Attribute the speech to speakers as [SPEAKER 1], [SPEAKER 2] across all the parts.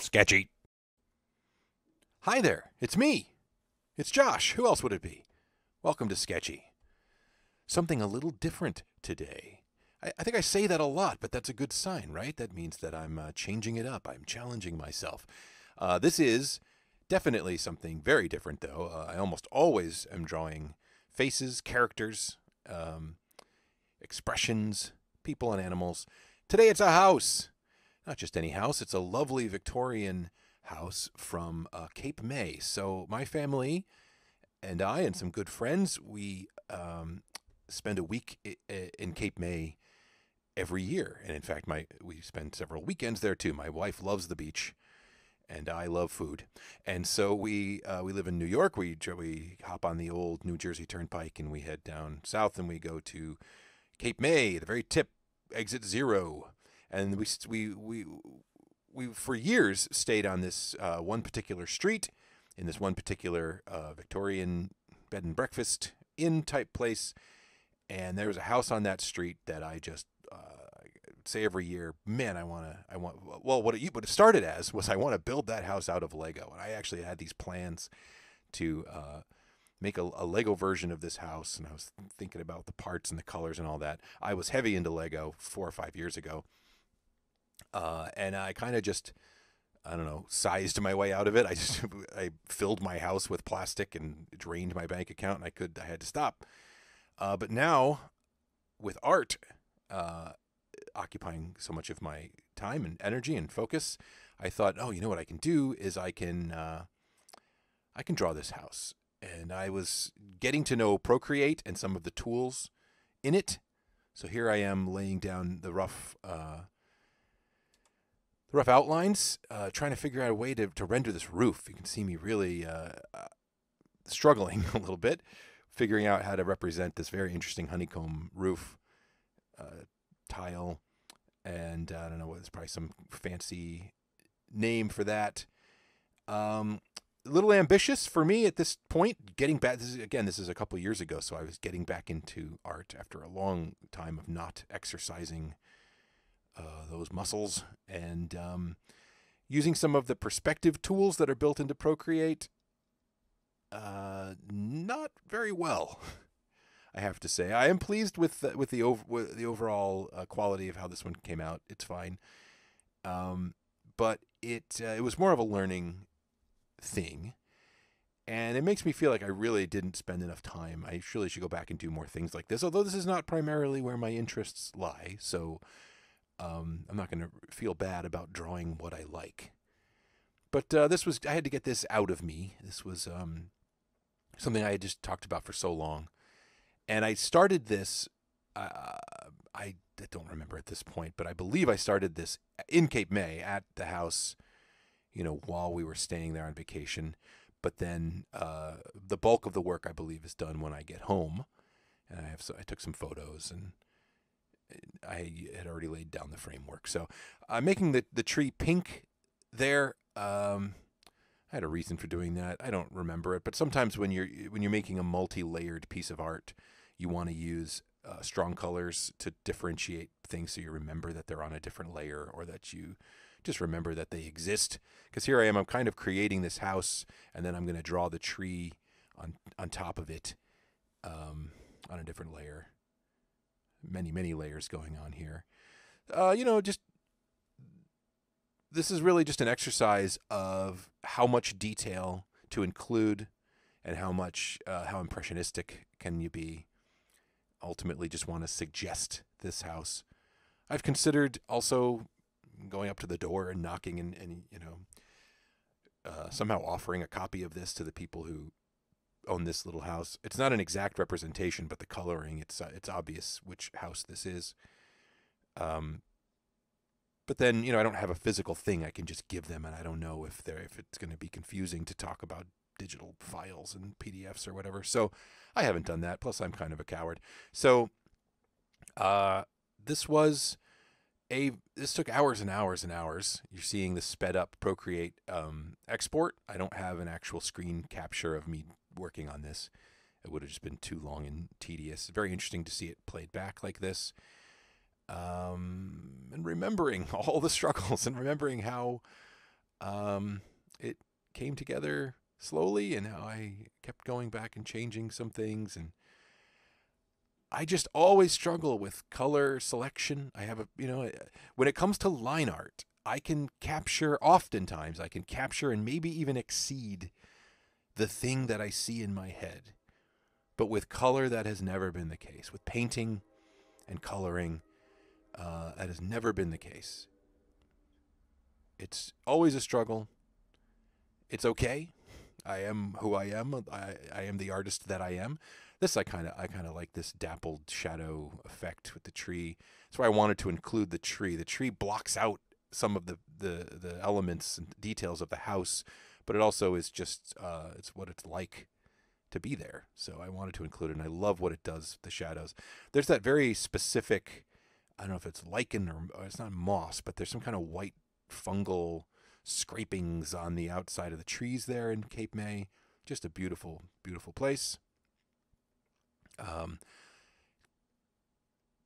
[SPEAKER 1] Sketchy. Hi there, it's me. It's Josh. Who else would it be? Welcome to Sketchy. Something a little different today. I, I think I say that a lot, but that's a good sign, right? That means that I'm uh, changing it up. I'm challenging myself. Uh, this is definitely something very different, though. Uh, I almost always am drawing faces, characters, um, expressions, people, and animals. Today it's a house. Not just any house, it's a lovely Victorian house from uh, Cape May. So my family and I and some good friends, we um, spend a week in Cape May every year. And in fact, my we spend several weekends there too. My wife loves the beach, and I love food. And so we uh, we live in New York. We we hop on the old New Jersey Turnpike and we head down south and we go to Cape May, the very tip, exit zero. And we we we we for years stayed on this uh, one particular street in this one particular uh, Victorian bed and breakfast inn type place. And there was a house on that street that I just uh, say every year, man, I want to, I want, well, what it, what it started as was I want to build that house out of Lego. And I actually had these plans to uh, make a, a, Lego version of this house. And I was thinking about the parts and the colors and all that. I was heavy into Lego four or five years ago. Uh, and I kind of just, I don't know, sized my way out of it. I just, I filled my house with plastic and drained my bank account and I could, I had to stop. Uh, but now with art, uh, occupying so much of my time and energy and focus, I thought, oh, you know what I can do is I can uh, I can draw this house. And I was getting to know Procreate and some of the tools in it. So here I am laying down the rough uh, the rough outlines, uh, trying to figure out a way to, to render this roof. You can see me really uh, uh, struggling a little bit, figuring out how to represent this very interesting honeycomb roof uh, tile, and uh, I don't know, there's probably some fancy name for that. Um, little ambitious for me at this point. Getting back, this is, again, this is a couple years ago, so I was getting back into art after a long time of not exercising uh, those muscles and um, using some of the perspective tools that are built into Procreate. Uh, not very well. I have to say. I am pleased with the, with the over, with the overall uh, quality of how this one came out. It's fine, um, but it uh, it was more of a learning thing, and it makes me feel like I really didn't spend enough time. I surely should go back and do more things like this. Although this is not primarily where my interests lie, so um, I'm not going to feel bad about drawing what I like. But uh, this was I had to get this out of me. This was um, something I had just talked about for so long and I started this. Uh, I don't remember at this point, but I believe I started this in Cape May at the house. You know, while we were staying there on vacation. But then uh, the bulk of the work, I believe, is done when I get home, and I have so I took some photos and. I had already laid down the framework. So I'm making the, the tree pink there. Um, I had a reason for doing that. I don't remember it, but sometimes when you're when you're making a multi-layered piece of art, you want to use uh, strong colors to differentiate things so you remember that they're on a different layer or that you just remember that they exist. Because here I am, I'm kind of creating this house, and then I'm going to draw the tree on on top of it um, on a different layer. Many many layers going on here. Uh, you know, just this is really just an exercise of how much detail to include and how much uh, how impressionistic can you be ultimately just want to suggest this house. I've considered also going up to the door and knocking and, and you know, uh, somehow offering a copy of this to the people who own this little house. It's not an exact representation, but the coloring, it's uh, it's obvious which house this is. Um, but then you know I don't have a physical thing I can just give them, and I don't know if they're if it's going to be confusing to talk about digital files and PDFs or whatever. So I haven't done that. Plus, I'm kind of a coward. So uh, this was a this took hours and hours and hours. You're seeing the sped up Procreate um, export. I don't have an actual screen capture of me working on this. It would have just been too long and tedious. Very interesting to see it played back like this. um, and remembering all the struggles and remembering how um, it came together slowly and how I kept going back and changing some things and I just always struggle with color selection. I have a, you know, when it comes to line art, I can capture, oftentimes, I can capture and maybe even exceed the thing that I see in my head. But with color, that has never been the case. With painting and coloring, uh, that has never been the case. It's always a struggle. It's okay. I am who I am. I, I am the artist that I am. This I kind of I kind of like this dappled shadow effect with the tree. That's why I wanted to include the tree. The tree blocks out some of the the, the elements and details of the house, but it also is just uh, it's what it's like to be there. So I wanted to include it, and I love what it does. The shadows. There's that very specific. I don't know if it's lichen or, or it's not moss, but there's some kind of white fungal scrapings on the outside of the trees there in Cape May. Just a beautiful, beautiful place. Um,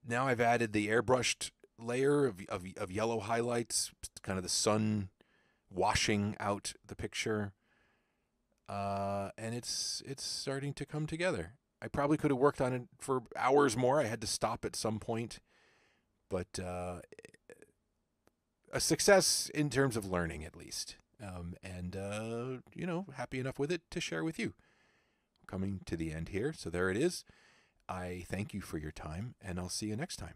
[SPEAKER 1] now I've added the airbrushed layer of, of, of yellow highlights, kind of the sun washing out the picture. Uh, and it's it's starting to come together. I probably could have worked on it for hours more. I had to stop at some point, but uh, a success in terms of learning, at least. Um, and uh, you know, happy enough with it to share with you. Coming to the end here, so there it is. I thank you for your time, and I'll see you next time.